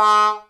花。